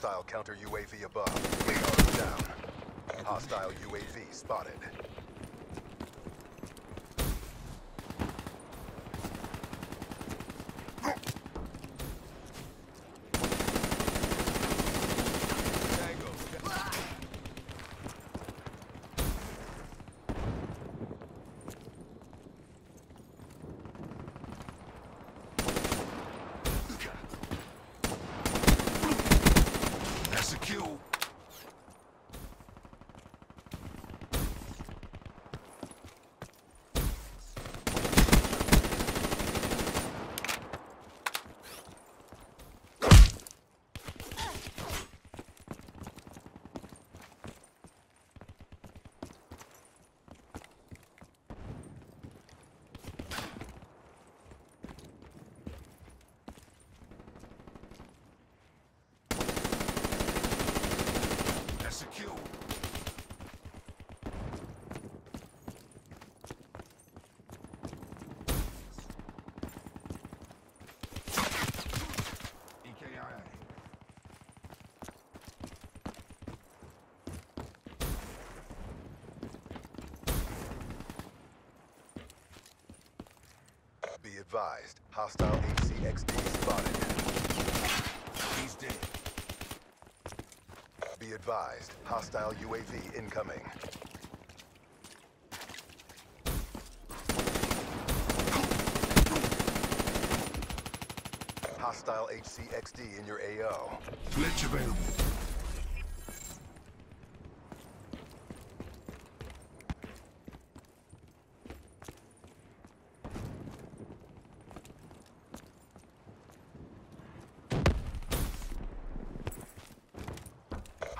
Hostile counter UAV above. AO down. Hostile UAV spotted. Advised. Hostile HCXD spotted. He's dead. Be advised. Hostile UAV incoming. Hostile HCXD in your AO. Glitch available.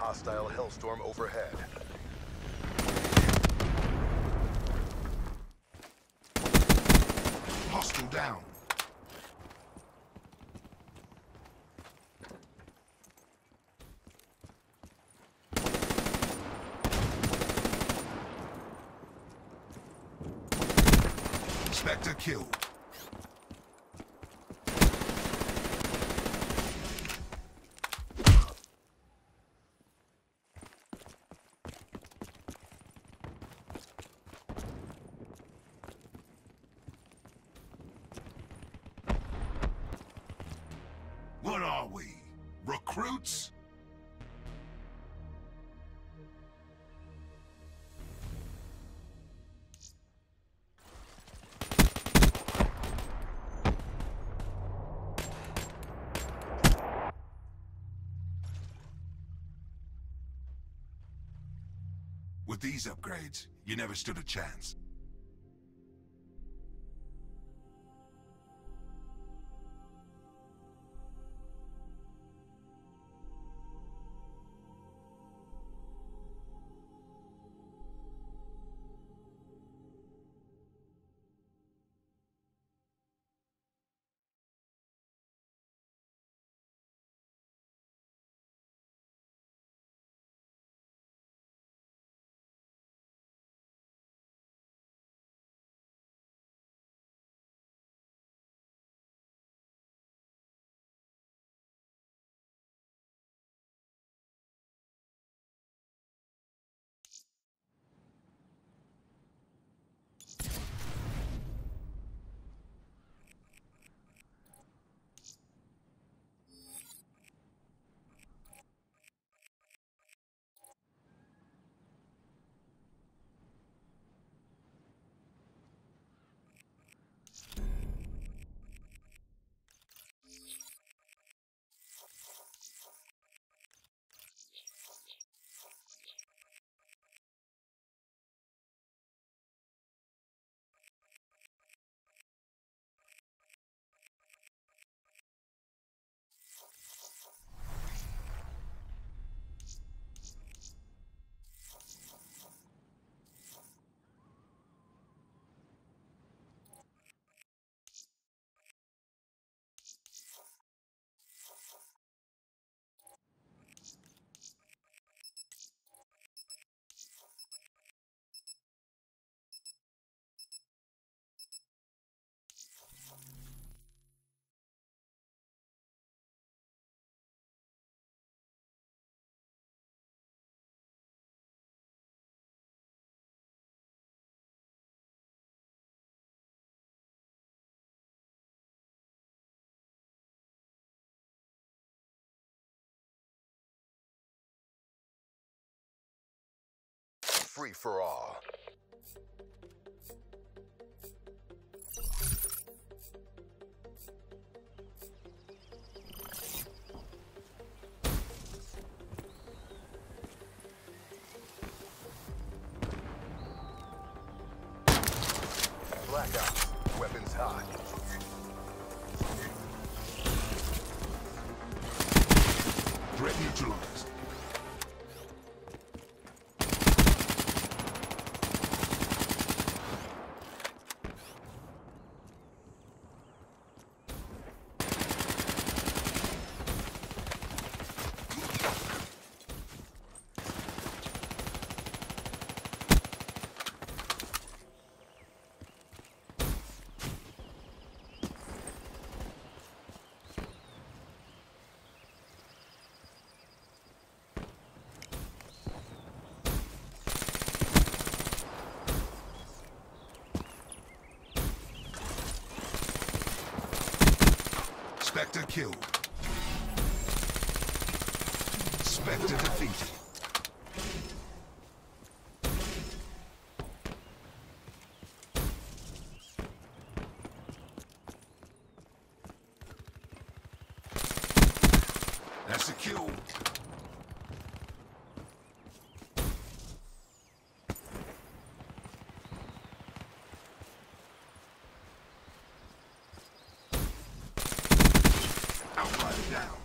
Hostile Hellstorm overhead. Hostile down. Spectre killed. Recruits? With these upgrades, you never stood a chance. Free for all. Weapons hot. Threat neutralized. Spectre killed. Spectre defeated. That's a kill. Outrider down.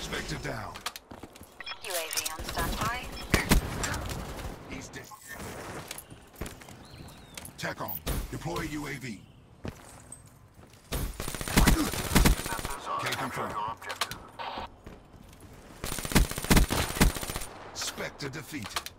Spectre down. UAV on standby. He's dead. TACOM, deploy UAV. K confirmed. Spectre defeated.